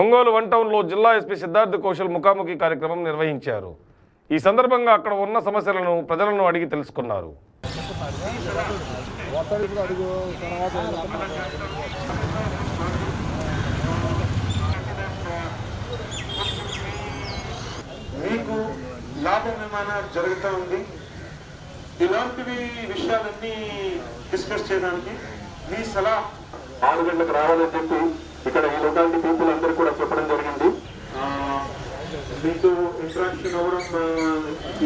Ongole one టౌన్లో జిల్లా SP Siddharth Kaushal ముఖాముఖి కార్యక్రమం నిర్వహించారు. ఈ సందర్భంగా అక్కడ ఉన్న సమస్యలను ప్రజలను అడిగి తెలుసుకున్నారు. మీకు లాభం ఏమైనా జరుగుతూ ఉంది. ఇలాంటివి విషయాలన్నీ డిస్కస్ చేయడానికి మీ సలహా ఆరు గంటలకు రావాలని చెప్పి ఇక్కడ ఈ లొకాలిటీ పీపుల్ అందరూ కూడా చెప్పడం జరిగింది. మీతో ఇంటరాక్షన్ అవ్వడం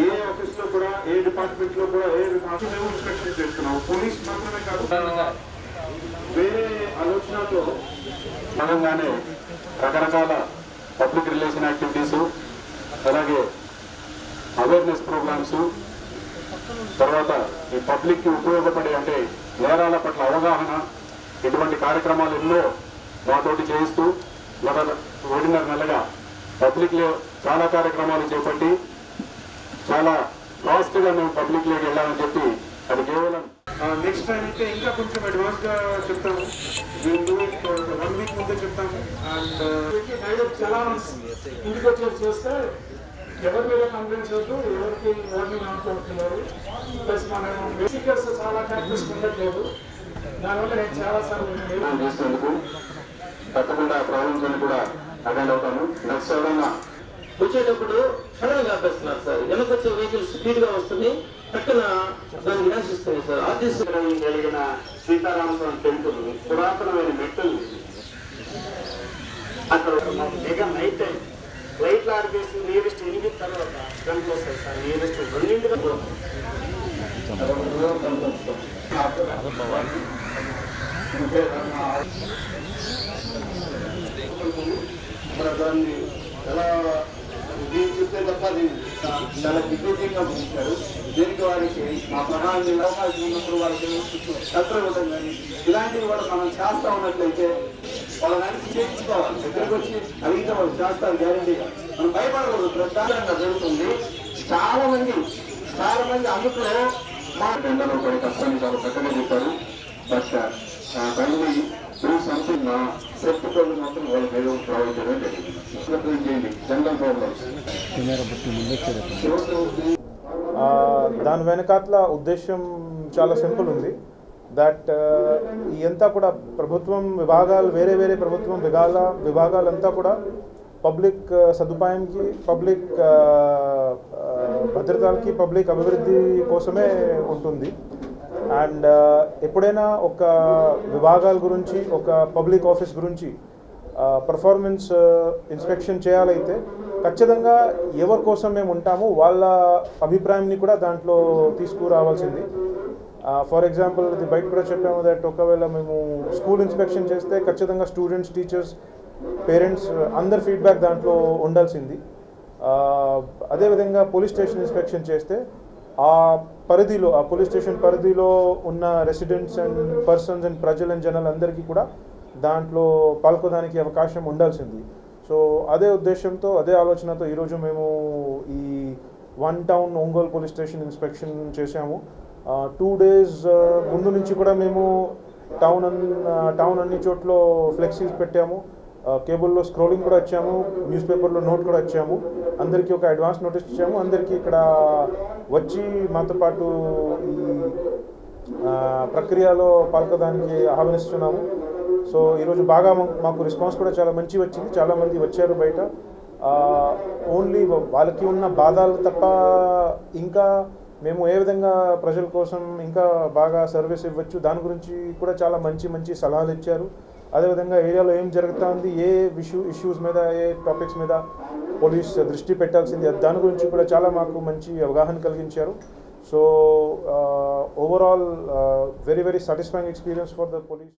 ఏ ఆఫీస్లో కూడా ఏ డిపార్ట్మెంట్లో కూడా ఏ మాకు మేము ఇన్స్పెక్షన్ చేస్తున్నాం పోలీస్ మాత్రమే కాదు. వేరే ఆలోచనతో భాగంగానే రకరకాల పబ్లిక్ రిలేషన్ యాక్టివిటీస్ అలాగే అవేర్నెస్ ప్రోగ్రామ్స్ తర్వాత ఈ పబ్లిక్కి ఉపయోగపడే అంటే నేరాల పట్ల అవగాహన ఇటువంటి కార్యక్రమాలు ఎన్నో మాతోటి చేయిస్తూ గత ఒకటిన్నర నెలగా పబ్లిక్లో చాలా కార్యక్రమాలు చేపట్టి చాలా ఫాస్ట్గా మేము పబ్లిక్లోకి వెళ్ళామని చెప్పి అది కేవలం నెక్స్ట్ టైం అయితే ఇంకా కొంచెం అడ్వాన్స్గా చెప్తాము. వన్ వీక్ ముందే చెప్తాము. అండ్ చలాన్స్ ఇంటికి వచ్చేసి చేస్తే ఎవరి మీద కంప్లైంట్ చేయొద్దు ఎవరికి వార్నింగ్ అనుకుంటున్నారు ప్లస్ మనం బేసికర్స్ చాలా ప్రాక్టీస్ ఉండట్లేదు. దానివల్ల నేను చాలా సార్లు నిర్ణయం చేసినందుకు తప్పకుండా ప్రాబ్లమ్స్ అని కూడా. అటెండ్ అవుతాము నెక్స్ట్ ఎవరైనా వచ్చేటప్పుడు సడన్గా ఆపేస్తున్నారు సార్. వెనక వచ్చే వెహికల్ స్పీడ్గా వస్తుంది. పక్కన దానికి నిరాశిస్తుంది సార్. ఆర్టీసీ కలిగిన సీతారామస్వామి టెంపుల్ పురాతనమైన మెట్టలు అక్కడ నైట్ టైం. లైట్లు ఆడిపేసి నియరెస్ట్ ఎనిమిది తర్వాత గంటలు వస్తాయి సార్. నియరెస్ట్ రెండింటిగా మన దాన్ని ఎలా దీన్ని చెప్తే తప్ప అది చాలా విపరీతంగా ఉంచారు దీనికి వారికి మా ప్రణాళిక అవకాశం ఉన్నప్పుడు వాళ్ళకి సత్రం కానీ ఇలాంటివి కూడా మనం చేస్తా ఉన్నట్లయితే వాళ్ళని చేయించుకోవాలి దగ్గరకు వచ్చి అడిగితే వాళ్ళు చేస్తారు గ్యారంటీగా మనం భయపడకూడదు ప్రధానంగా జరుగుతుంది చాలా మంది చాలా మంది అందులో మా పిల్లలు కూడా కష్టం చాలా చక్కగా చెప్పారు బట్ కైండ్లీ డూ సంథింగ్ నా సెఫ్టీ ప్రాబ్లమ్ మాత్రం వాళ్ళకి ఏదో ప్రొవైడ్ జరిగింది. జనరల్ ప్రాబ్లమ్స్ దాని వెనకాతల ఉద్దేశం చాలా సింపుల్ ఉంది. దట్ ఈ కూడా ప్రభుత్వం విభాగాలు వేరే వేరే ప్రభుత్వం విభాగాల విభాగాలంతా కూడా పబ్లిక్ సదుపాయంకి పబ్లిక్ భద్రతలకి పబ్లిక్ అభివృద్ధి కోసమే ఉంటుంది. అండ్ uh, ఎప్పుడైనా ఒక విభాగాల గురించి ఒక పబ్లిక్ ఆఫీస్ గురించి పర్ఫార్మెన్స్ ఇన్స్పెక్షన్ uh, చేయాలైతే ఖచ్చితంగా ఎవరి కోసం మేము ఉంటామో వాళ్ళ అభిప్రాయంని కూడా దాంట్లో తీసుకురావాల్సింది. ఫర్ ఎగ్జాంపుల్ ఇది బయట కూడా చెప్పాము దట్ ఒకవేళ మేము స్కూల్ ఇన్స్పెక్షన్ చేస్తే ఖచ్చితంగా స్టూడెంట్స్ టీచర్స్ పేరెంట్స్ అందరి ఫీడ్బ్యాక్ దాంట్లో ఉండాల్సింది. అదేవిధంగా పోలీస్ స్టేషన్ ఇన్స్పెక్షన్ చేస్తే ఆ పరిధిలో ఆ పోలీస్ స్టేషన్ పరిధిలో ఉన్న రెసిడెంట్స్ అండ్ పర్సన్స్ అండ్ ప్రజలు అండ్ జనాలు అందరికీ కూడా దాంట్లో పాల్గొనడానికి అవకాశం ఉండాల్సింది. సో అదే ఉద్దేశంతో అదే ఆలోచనతో ఈరోజు మేము ఈ one town Ongole police station inspection చేశాము. టూ డేస్ ముందు నుంచి కూడా మేము టౌన్ అన్ టౌన్ అన్ని చోట్ల ఫ్లెక్సీస్ పెట్టాము. కేబుల్లో స్క్రోలింగ్ కూడా వచ్చాము న్యూస్ పేపర్లో నోట్ కూడా వచ్చాము. అందరికీ ఒక అడ్వాన్స్ నోటీస్ ఇచ్చాము. అందరికీ ఇక్కడ వచ్చి మాతో పాటు ఈ ప్రక్రియలో పాల్గొనడానికి ఆహ్వానిస్తున్నాము. సో ఈరోజు బాగా మాకు రెస్పాన్స్ కూడా చాలా మంచి వచ్చింది. చాలామంది వచ్చారు బయట. ఓన్లీ వాళ్ళకి ఉన్న బాధలు తప్ప ఇంకా మేము ఏ విధంగా ప్రజల కోసం ఇంకా బాగా సర్వీస్ ఇవ్వచ్చు దాని గురించి కూడా చాలా మంచి మంచి సలహాలు ఇచ్చారు. అదేవిధంగా ఏరియాలో ఏం జరుగుతూ ఉంది ఏ ఇష్యూ ఇష్యూస్ మీద ఏ టాపిక్స్ మీద పోలీస్ దృష్టి పెట్టాల్సింది దాని గురించి కూడా చాలా మాకు మంచి అవగాహన కలిగించారు. So overall very very satisfying experience for the police